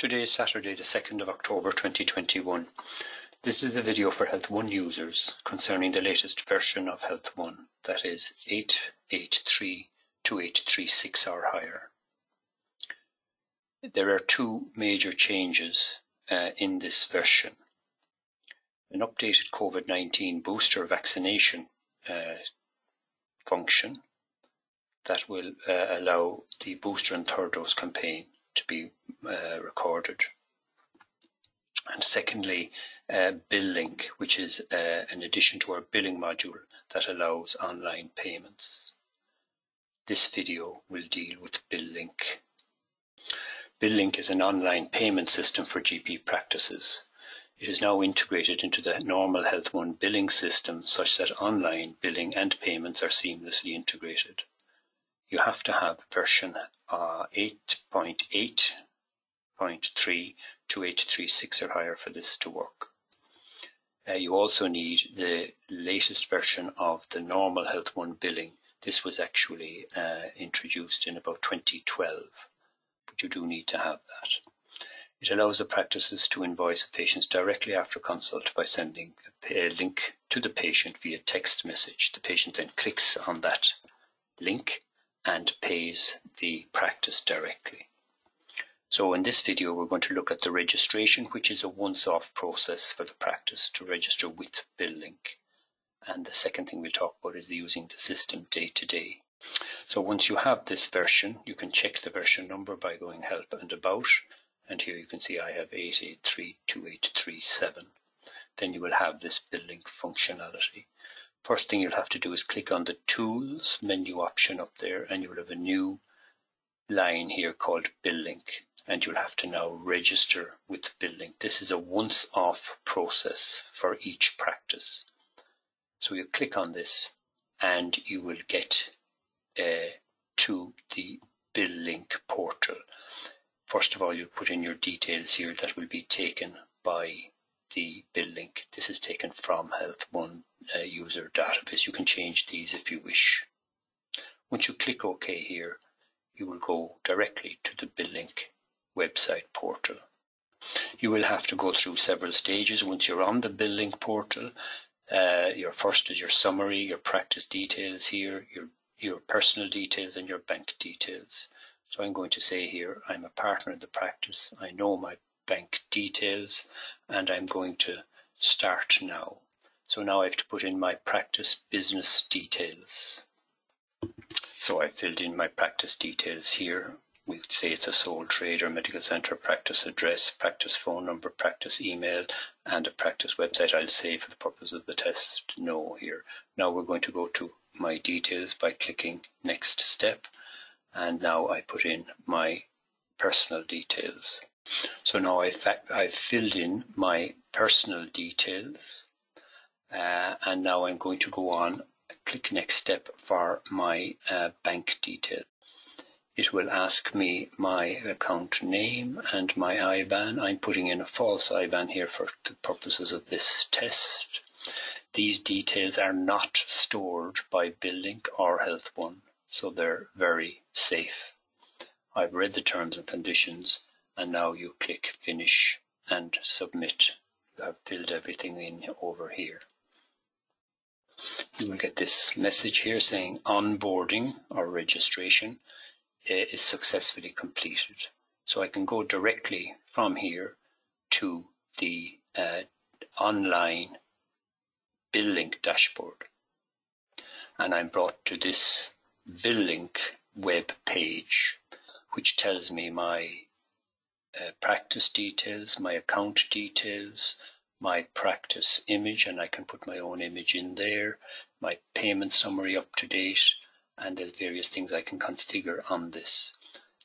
Today is Saturday, the 2nd of October 2021. This is a video for Health One users concerning the latest version of Health One, that is 8832836 or higher. There are two major changes uh, in this version. An updated COVID-19 booster vaccination uh, function that will uh, allow the booster and third dose campaign to be uh, recorded. And secondly, uh, Billink, which is uh, an addition to our billing module that allows online payments. This video will deal with Billink. Bill Link is an online payment system for GP practices. It is now integrated into the normal Health One billing system such that online billing and payments are seamlessly integrated. You have to have version uh, 8.8 0.32836 or higher for this to work. Uh, you also need the latest version of the normal Health One billing. This was actually uh, introduced in about 2012, but you do need to have that. It allows the practices to invoice patients directly after consult by sending a link to the patient via text message. The patient then clicks on that link and pays the practice directly. So in this video we're going to look at the registration which is a once-off process for the practice to register with Billink. And the second thing we'll talk about is using the system day to day. So once you have this version, you can check the version number by going help and about. And here you can see I have 8832837. Then you will have this Billink functionality. First thing you'll have to do is click on the Tools menu option up there and you'll have a new line here called Billink and you'll have to now register with the Billink. This is a once-off process for each practice. So you click on this and you will get uh, to the Billink portal. First of all, you put in your details here that will be taken by the Billink. This is taken from Health One uh, user database. You can change these if you wish. Once you click OK here, you will go directly to the Billink website portal. You will have to go through several stages once you're on the Billink portal. Uh, your first is your summary, your practice details here, your your personal details and your bank details. So I'm going to say here, I'm a partner in the practice. I know my bank details and I'm going to start now. So now I have to put in my practice business details. So I filled in my practice details here. We would say it's a sole trader, medical center, practice address, practice phone number, practice email, and a practice website. I'll say for the purpose of the test, no here. Now we're going to go to my details by clicking next step. And now I put in my personal details. So now I've, I've filled in my personal details uh, and now I'm going to go on click next step for my uh, bank detail. It will ask me my account name and my IBAN. I'm putting in a false IBAN here for the purposes of this test. These details are not stored by Billink or Health One, so they're very safe. I've read the terms and conditions and now you click finish and submit. You have filled everything in over here you will get this message here saying onboarding or registration is successfully completed. So I can go directly from here to the uh, online Billink dashboard. And I'm brought to this Billink web page, which tells me my uh, practice details, my account details, my practice image and I can put my own image in there, my payment summary up to date, and there's various things I can configure on this.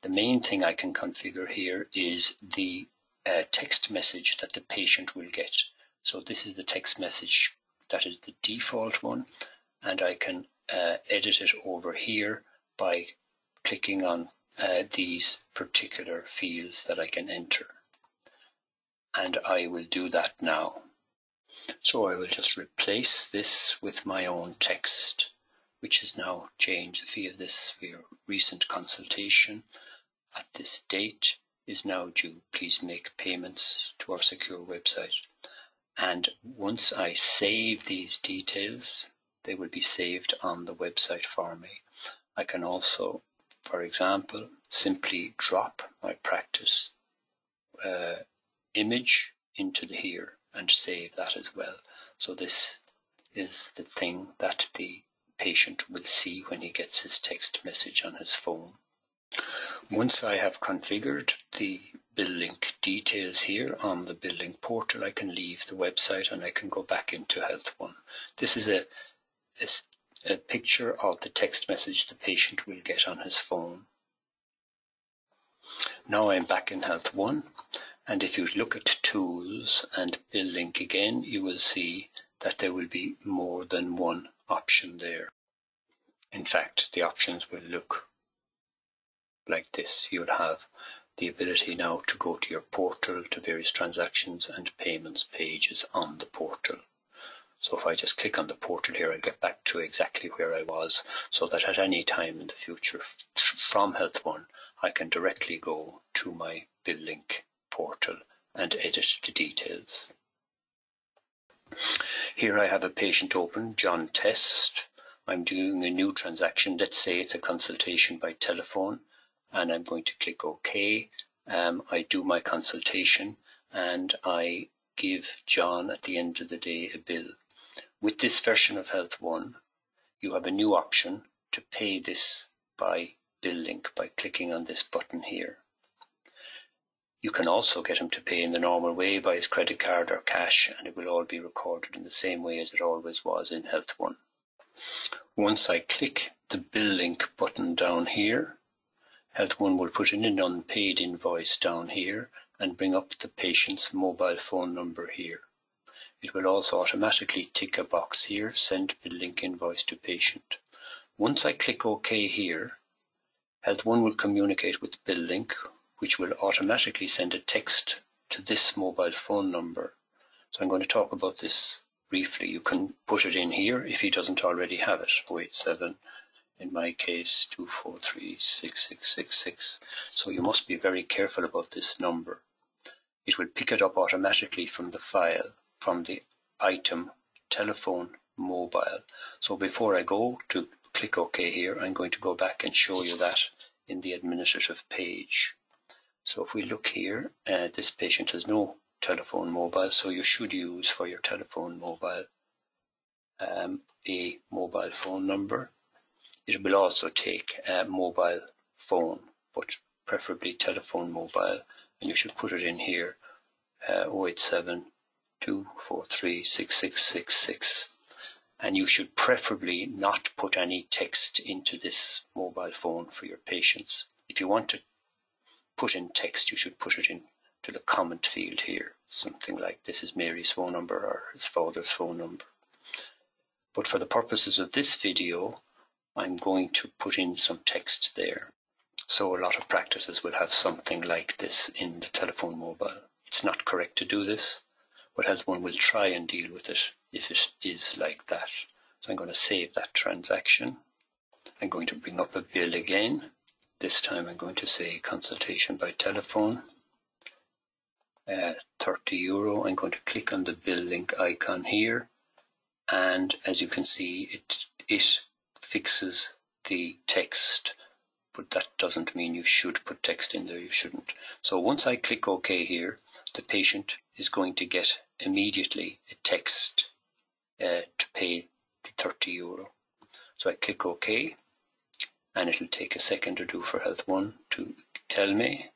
The main thing I can configure here is the uh, text message that the patient will get. So this is the text message that is the default one, and I can uh, edit it over here by clicking on uh, these particular fields that I can enter and I will do that now. So I will just replace this with my own text, which has now changed via this via recent consultation at this date. is now due. Please make payments to our secure website. And once I save these details, they will be saved on the website for me. I can also, for example, simply drop my practice uh, image into the here and save that as well. So this is the thing that the patient will see when he gets his text message on his phone. Once I have configured the Billink details here on the Billink portal, I can leave the website and I can go back into Health One. This is a, a, a picture of the text message the patient will get on his phone. Now I'm back in Health One, and if you look at Tools and Billink again, you will see that there will be more than one option there. In fact, the options will look like this. You'll have the ability now to go to your portal to various transactions and payments pages on the portal. So if I just click on the portal here, I'll get back to exactly where I was so that at any time in the future from Health One, I can directly go to my Billink portal and edit the details. Here I have a patient open, John Test. I'm doing a new transaction. Let's say it's a consultation by telephone and I'm going to click OK. Um, I do my consultation and I give John at the end of the day a bill. With this version of Health One, you have a new option to pay this by Billink by clicking on this button here. You can also get him to pay in the normal way by his credit card or cash and it will all be recorded in the same way as it always was in Health One. Once I click the Billink button down here, Health One will put in an unpaid invoice down here and bring up the patient's mobile phone number here. It will also automatically tick a box here, send Billink invoice to patient. Once I click OK here, Health One will communicate with Billink, which will automatically send a text to this mobile phone number. So I'm going to talk about this briefly. You can put it in here if he doesn't already have it, 087 in my case 2436666. So you must be very careful about this number. It will pick it up automatically from the file, from the item telephone mobile. So before I go to click OK here, I'm going to go back and show you that in the administrative page. So if we look here, uh, this patient has no telephone mobile, so you should use for your telephone mobile um, a mobile phone number it will also take a mobile phone, but preferably telephone mobile, and you should put it in here, uh, 087 And you should preferably not put any text into this mobile phone for your patients. If you want to put in text, you should put it in to the comment field here. Something like this is Mary's phone number or his father's phone number. But for the purposes of this video, I'm going to put in some text there. So a lot of practices will have something like this in the telephone mobile. It's not correct to do this, but Health One will try and deal with it if it is like that. So I'm going to save that transaction. I'm going to bring up a bill again. This time I'm going to say consultation by telephone. Uh, 30 euro. I'm going to click on the BillLink icon here. And as you can see, it, it fixes the text, but that doesn't mean you should put text in there, you shouldn't. So once I click OK here, the patient is going to get immediately a text uh, to pay the 30 euro. So I click OK, and it'll take a second or two for Health One to tell me,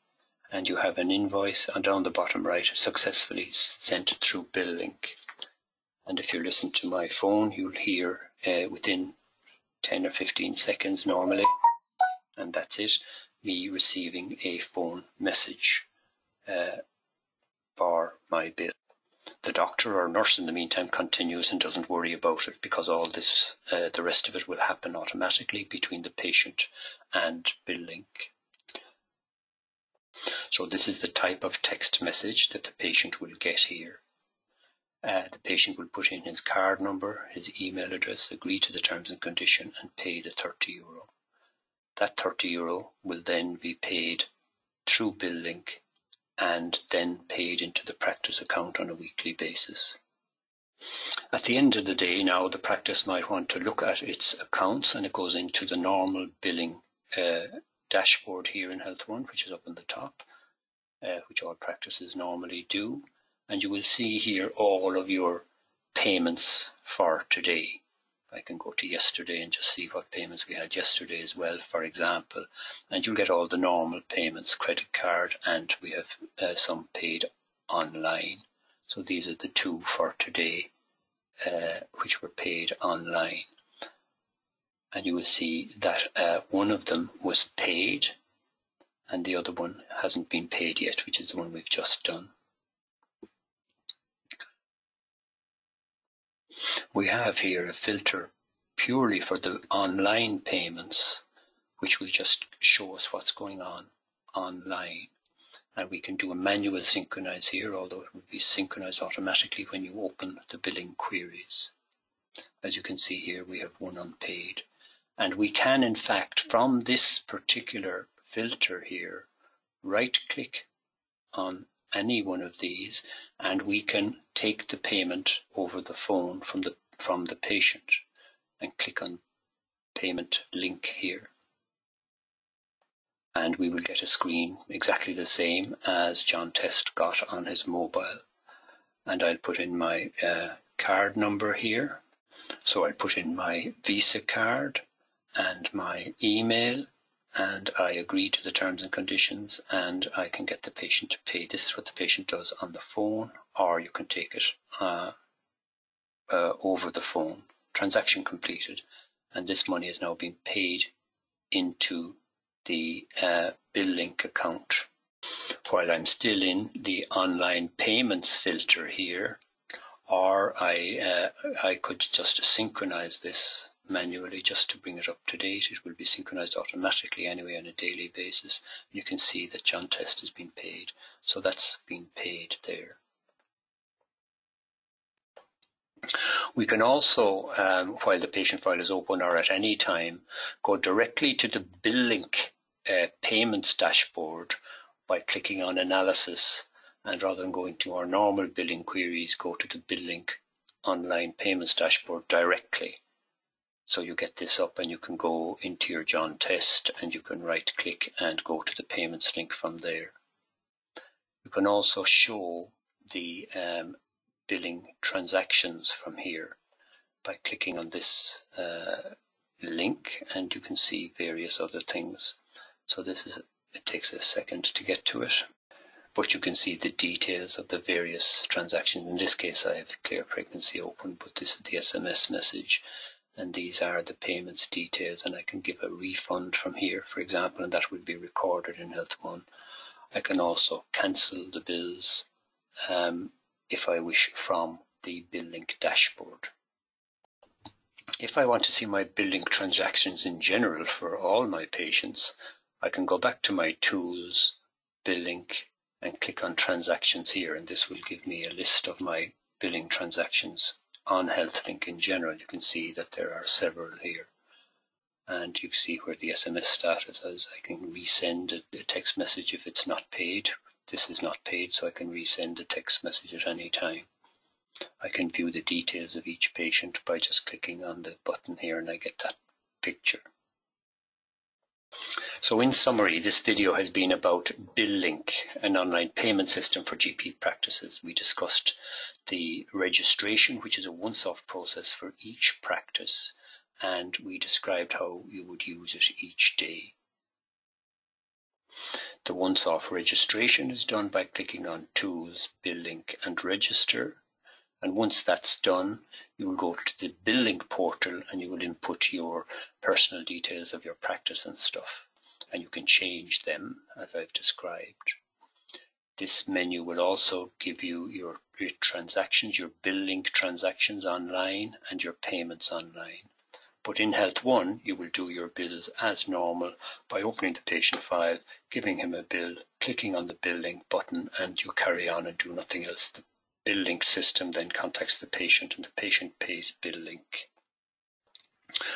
and you have an invoice down the bottom right successfully sent through Billink. And if you listen to my phone, you'll hear uh, within 10 or 15 seconds normally, and that's it. Me receiving a phone message uh, for my bill. The doctor or nurse in the meantime continues and doesn't worry about it because all this, uh, the rest of it will happen automatically between the patient and Billink. So this is the type of text message that the patient will get here. Uh, the patient will put in his card number, his email address, agree to the terms and condition, and pay the 30 euro. That 30 euro will then be paid through Billink and then paid into the practice account on a weekly basis. At the end of the day now the practice might want to look at its accounts and it goes into the normal billing uh, dashboard here in Health One which is up on the top uh, which all practices normally do and you will see here all of your payments for today. I can go to yesterday and just see what payments we had yesterday as well, for example, and you'll get all the normal payments, credit card, and we have uh, some paid online. So these are the two for today, uh, which were paid online. And you will see that uh, one of them was paid and the other one hasn't been paid yet, which is the one we've just done. We have here a filter purely for the online payments, which will just show us what's going on online. And we can do a manual synchronize here, although it will be synchronized automatically when you open the billing queries. As you can see here, we have one unpaid. And we can, in fact, from this particular filter here, right click on any one of these and we can take the payment over the phone from the from the patient and click on payment link here. And we will get a screen exactly the same as John Test got on his mobile. And I'll put in my uh, card number here. So I'll put in my visa card and my email and I agree to the terms and conditions and I can get the patient to pay. This is what the patient does on the phone or you can take it uh, uh, over the phone. Transaction completed and this money is now being paid into the uh, Billink account. While I'm still in the online payments filter here, or I uh, I could just synchronize this manually just to bring it up to date. It will be synchronized automatically anyway on a daily basis. You can see that John Test has been paid. So that's been paid there. We can also, um, while the patient file is open or at any time, go directly to the Billink uh, payments dashboard by clicking on analysis and rather than going to our normal billing queries, go to the Billink online payments dashboard directly. So you get this up and you can go into your John test and you can right click and go to the payments link from there. You can also show the um, billing transactions from here by clicking on this uh, link and you can see various other things. So this is, it takes a second to get to it, but you can see the details of the various transactions. In this case I have clear pregnancy open, but this is the SMS message and these are the payments details and I can give a refund from here for example and that will be recorded in Health One. I can also cancel the bills um, if I wish from the Billink dashboard. If I want to see my Billink transactions in general for all my patients, I can go back to my tools, Billink, and click on transactions here and this will give me a list of my billing transactions on HealthLink in general, you can see that there are several here. And you see where the SMS status is. I can resend a, a text message if it's not paid. This is not paid, so I can resend a text message at any time. I can view the details of each patient by just clicking on the button here and I get that picture. So in summary, this video has been about Billink, an online payment system for GP practices. We discussed the registration, which is a once-off process for each practice, and we described how you would use it each day. The once-off registration is done by clicking on Tools, Billink and Register. And once that's done, you will go to the billing portal and you will input your personal details of your practice and stuff. And you can change them as I've described. This menu will also give you your, your transactions, your billing transactions online and your payments online. But in Health One, you will do your bills as normal by opening the patient file, giving him a bill, clicking on the billing button, and you carry on and do nothing else. The Billink system then contacts the patient and the patient pays Billink.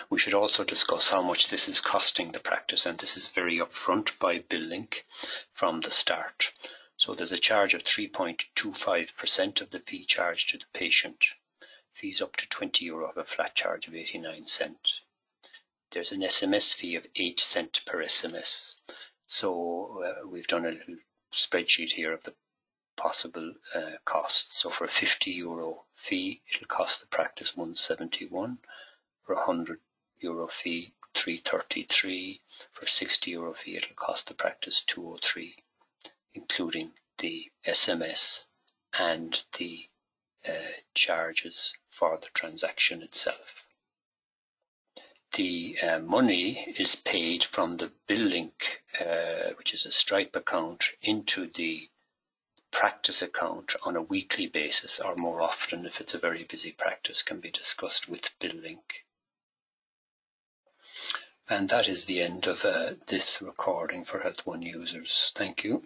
We should also discuss how much this is costing the practice, and this is very upfront by Billink from the start. So there's a charge of 3.25% of the fee charged to the patient. Fees up to 20 euro have a flat charge of 89 cents. There's an SMS fee of 8 cent per SMS. So uh, we've done a little spreadsheet here of the possible uh, costs. So for a 50 euro fee, it'll cost the practice 171 for a 100 euro fee 333 for 60 euro fee it'll cost the practice 203 including the SMS and the uh, charges for the transaction itself. The uh, money is paid from the Billink, uh, which is a Stripe account, into the practice account on a weekly basis or more often if it's a very busy practice can be discussed with Billink. And that is the end of uh, this recording for Health One users. Thank you.